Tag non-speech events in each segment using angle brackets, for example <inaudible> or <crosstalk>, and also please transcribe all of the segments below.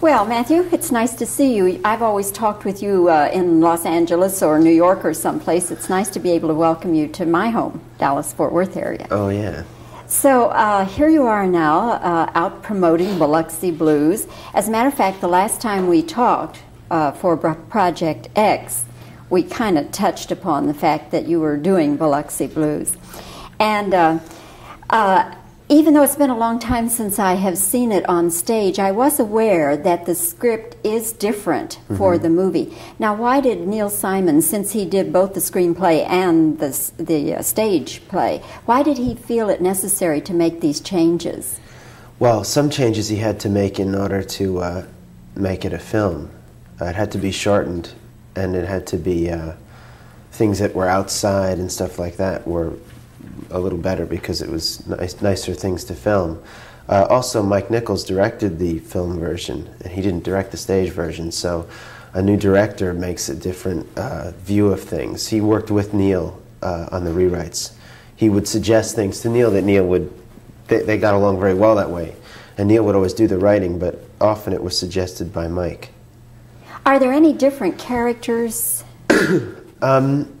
Well, Matthew, it's nice to see you. I've always talked with you uh, in Los Angeles or New York or someplace. It's nice to be able to welcome you to my home, Dallas Fort Worth area. Oh, yeah. So uh, here you are now, uh, out promoting Biloxi Blues. As a matter of fact, the last time we talked uh, for Project X, we kind of touched upon the fact that you were doing Biloxi Blues. And uh, uh, even though it's been a long time since I have seen it on stage, I was aware that the script is different mm-hmm. for the movie. Now, why did Neil Simon, since he did both the screenplay and the, the uh, stage play, why did he feel it necessary to make these changes? Well, some changes he had to make in order to uh, make it a film. Uh, it had to be shortened, and it had to be uh, things that were outside and stuff like that were a little better because it was nice, nicer things to film. Uh, also, Mike Nichols directed the film version, and he didn't direct the stage version, so a new director makes a different uh, view of things. He worked with Neil uh, on the rewrites. He would suggest things to Neil that Neil would, they, they got along very well that way. And Neil would always do the writing, but often it was suggested by Mike. Are there any different characters? <coughs> um,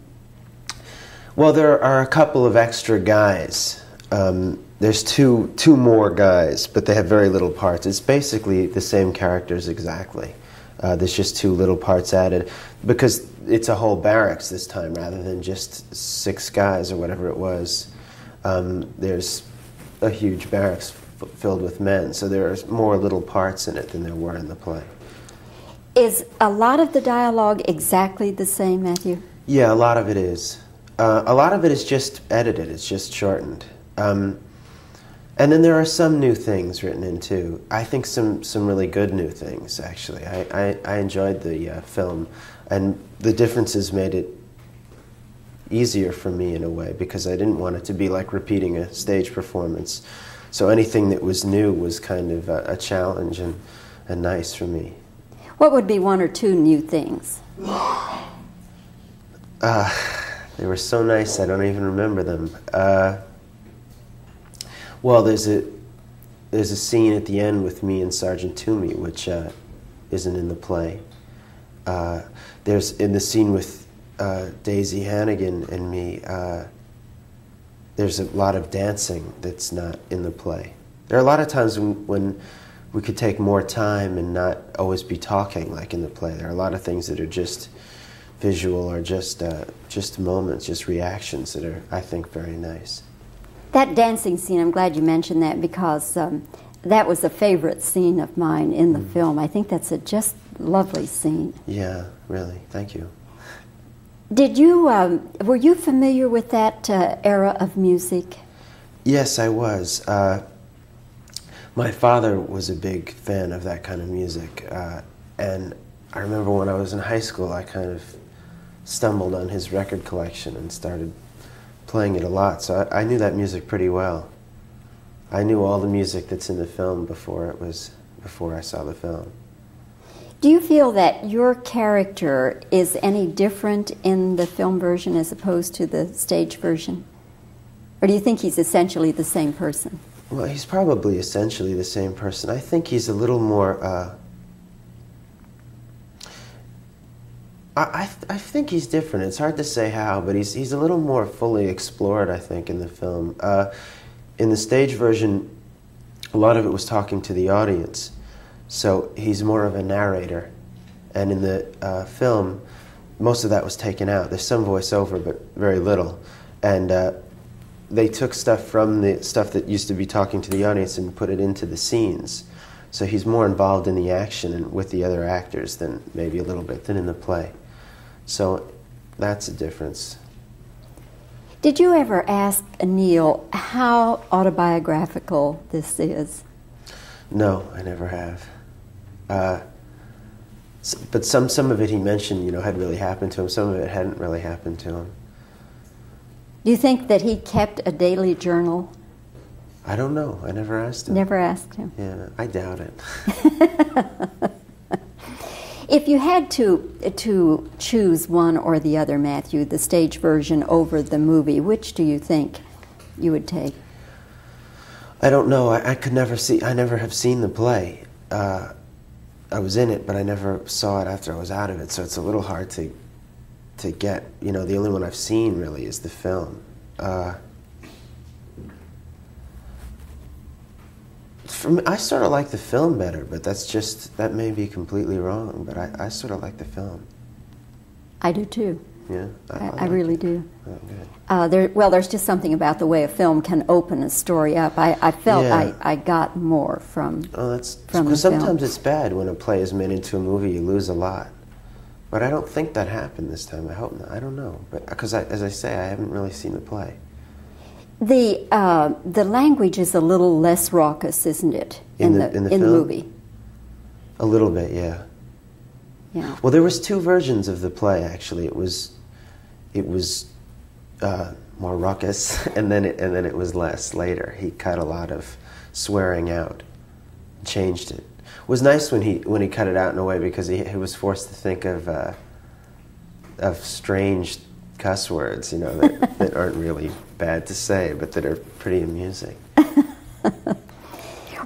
well, there are a couple of extra guys. Um, there's two two more guys, but they have very little parts. It's basically the same characters exactly. Uh, there's just two little parts added because it's a whole barracks this time rather than just six guys or whatever it was. Um, there's a huge barracks filled with men, so there's more little parts in it than there were in the play. Is a lot of the dialogue exactly the same, Matthew? Yeah, a lot of it is. Uh, a lot of it is just edited, it's just shortened. Um, and then there are some new things written in too. I think some, some really good new things, actually. I, I, I enjoyed the uh, film, and the differences made it easier for me in a way because I didn't want it to be like repeating a stage performance. So anything that was new was kind of a, a challenge and, and nice for me. What would be one or two new things? Uh, they were so nice, I don't even remember them. Uh, well, there's a there's a scene at the end with me and Sergeant Toomey, which uh, isn't in the play. Uh, there's in the scene with uh, Daisy Hannigan and me. Uh, there's a lot of dancing that's not in the play. There are a lot of times when, when we could take more time and not always be talking like in the play. There are a lot of things that are just visual or just uh, just moments, just reactions that are, I think, very nice. That dancing scene, I'm glad you mentioned that because um, that was a favorite scene of mine in the mm. film. I think that's a just lovely scene. Yeah, really. Thank you. Did you um, were you familiar with that uh, era of music? Yes, I was. Uh, my father was a big fan of that kind of music, uh, and I remember when I was in high school, I kind of stumbled on his record collection and started playing it a lot. So I, I, knew that music pretty well. I knew all the music that's in the film before it was before I saw the film. Do you feel that your character is any different in the film version as opposed to the stage version? Or do you think he's essentially the same person? Well, he's probably essentially the same person. I think he's a little more uh, I, I think he's different. It's hard to say how, but he's, he's a little more fully explored, I think, in the film. Uh, in the stage version, a lot of it was talking to the audience, so he's more of a narrator. And in the uh, film, most of that was taken out. There's some voiceover, but very little. And uh, they took stuff from the stuff that used to be talking to the audience and put it into the scenes. So he's more involved in the action and with the other actors than maybe a little bit than in the play. So that's a difference. Did you ever ask Neil how autobiographical this is? No, I never have. Uh, but some, some of it he mentioned, you know, had really happened to him. Some of it hadn't really happened to him. Do you think that he kept a daily journal? I don't know. I never asked him. Never asked him. Yeah, I doubt it. <laughs> If you had to to choose one or the other, Matthew, the stage version over the movie, which do you think you would take? I don't know. I, I could never see. I never have seen the play. Uh, I was in it, but I never saw it after I was out of it. So it's a little hard to to get. You know, the only one I've seen really is the film. Uh, me, I sort of like the film better, but that's just that may be completely wrong. But I, I sort of like the film. I do too. Yeah, I, I like really it. do. Oh, good. Uh, there, well, there's just something about the way a film can open a story up. I, I felt Yeah. I, I got more from. Oh, that's From the because sometimes film. it's bad when a play is made into a movie. You lose a lot, but I don't think that happened this time. I hope not. I don't know, but because I, as I say, I haven't really seen the play. The uh, the language is a little less raucous, isn't it? In the- in the film? movie. A little bit, yeah. Yeah. Well, there was two versions of the play actually. It was, it was uh, more raucous, <laughs> and then it, and then it was less later. He cut a lot of swearing out, changed it. It was nice when he when he cut it out in a way because he, he was forced to think of uh, of strange cuss words, you know, that, that <laughs> aren't really bad to say, but that are pretty amusing. <laughs>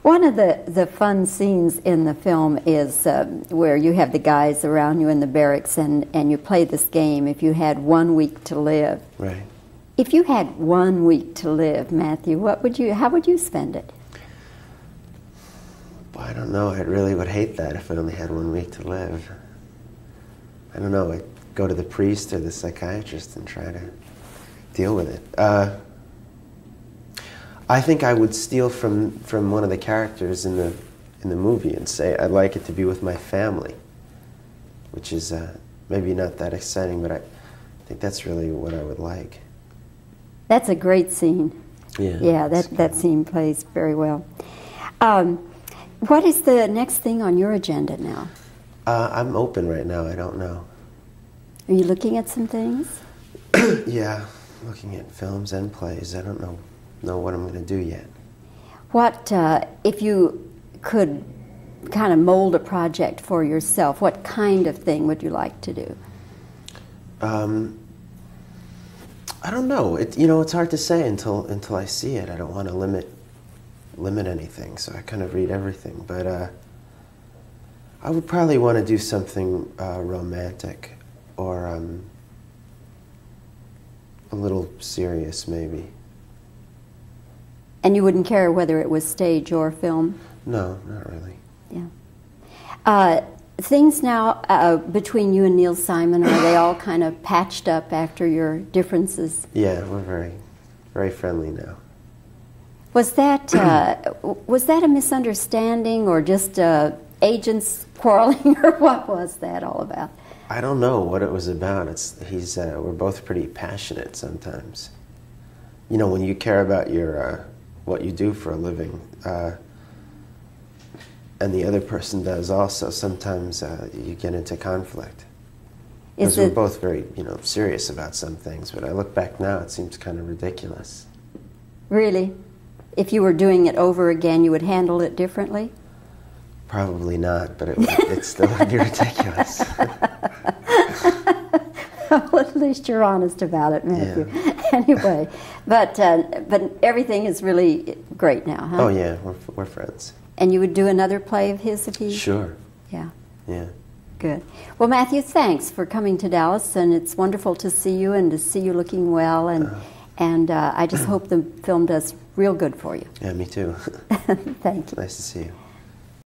One of the, the fun scenes in the film is um, where you have the guys around you in the barracks and, and you play this game if you had one week to live. Right. If you had one week to live, Matthew, what would you, how would you spend it? Well, I don't know. I really would hate that if I only had one week to live. I don't know. I'd go to the priest or the psychiatrist and try to deal with it. Uh, I think I would steal from, from one of the characters in the, in the movie and say, I'd like it to be with my family, which is uh, maybe not that exciting, but I think that's really what I would like. That's a great scene. Yeah. Yeah, that, that scene plays very well. Um, what is the next thing on your agenda now? Uh, I'm open right now. I don't know. Are you looking at some things? <coughs> Yeah, looking at films and plays. I don't know know what I'm going to do yet. What, uh, if you could kind of mold a project for yourself, what kind of thing would you like to do? Um, I don't know. It, you know, it's hard to say until until I see it. I don't want to limit limit anything, so I kind of read everything. But uh, I would probably want to do something uh, romantic or um, a little serious, maybe. And you wouldn't care whether it was stage or film? No, not really. Yeah. Uh, things now uh, between you and Neil Simon, are they all kind of patched up after your differences? Yeah, we're very, very friendly now. Was that uh, was that a misunderstanding or just uh, agents <laughs> quarreling, or what was that all about? I don't know what it was about. It's he's uh, we're both pretty passionate sometimes. You know, when you care about your uh, what you do for a living, uh, and the other person does also, sometimes uh, you get into conflict. Because we're both very, you know, serious about some things. But I look back now, it seems kind of ridiculous. really? If you were doing it over again, you would handle it differently? Probably not, but it, still would be ridiculous. <laughs> well, at least you're honest about it, Matthew. <laughs> anyway, but uh, but everything is really great now, huh? oh yeah, we're, we're friends. And you would do another play of his if he? Sure. Yeah. Yeah. Good. Well, Matthew, thanks for coming to Dallas, and it's wonderful to see you and to see you looking well. And and uh, I just hope the film does real good for you. Yeah, me too. <laughs> Thank you. nice to see you.